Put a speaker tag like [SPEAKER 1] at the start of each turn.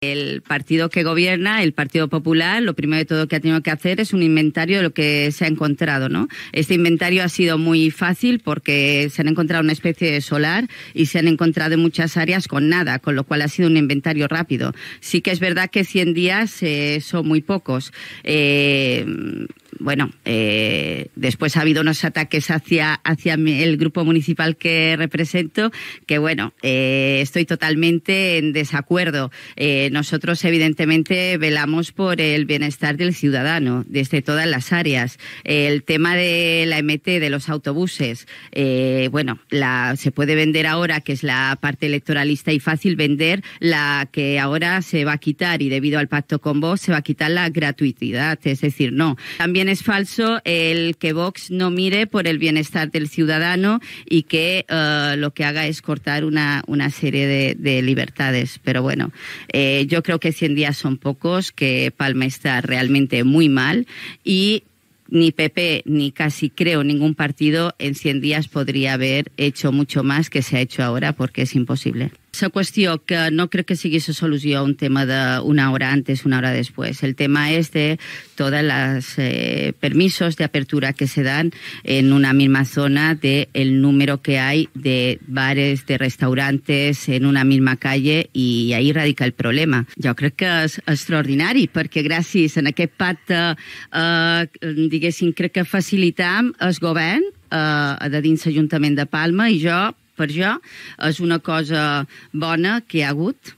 [SPEAKER 1] El partido que gobierna, el Partido Popular, lo primero de todo que ha tenido que hacer es un inventario de lo que se ha encontrado, ¿no? Este inventario ha sido muy fácil porque se han encontrado una especie de solar y se han encontrado en muchas áreas con nada, con lo cual ha sido un inventario rápido. Sí que es verdad que 100 días eh, son muy pocos. Eh, bueno, eh, después ha habido unos ataques hacia, hacia el grupo municipal que represento, que bueno, eh, estoy totalmente en desacuerdo. Eh, nosotros, evidentemente, velamos por el bienestar del ciudadano desde todas las áreas. el tema de la MT, de los autobuses, eh, bueno, la, se puede vender ahora, que es la parte electoralista y fácil vender, la que ahora se va a quitar y debido al pacto con vos se va a quitar la gratuidad. Es decir, no. También es falso el que Vox no mire por el bienestar del ciudadano y que uh, lo que haga es cortar una, una serie de, de libertades. Pero bueno, eh, yo creo que 100 días son pocos, que Palma está realmente muy mal y ni PP ni casi creo ningún partido en 100 días podría haber hecho mucho más que se ha hecho ahora porque es imposible. La qüestió que no crec que sigui la solució un tema de una hora antes, una hora después. El tema es de todos los eh, permisos de apertura que se dan en una misma zona, de el número que hay de bares, de restaurantes en una misma calle i ahí radica el problema. Jo crec que és extraordinari perquè gràcies a aquest pacte, eh, diguéssim, crec que facilitam el govern eh, de dins l'Ajuntament de Palma i jo per jo. És una cosa bona que hi ha hagut